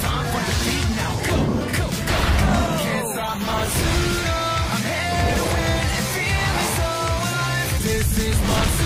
time for defeat now. Go, go, go, go. Can't stop my I'm and feeling so alive. This is my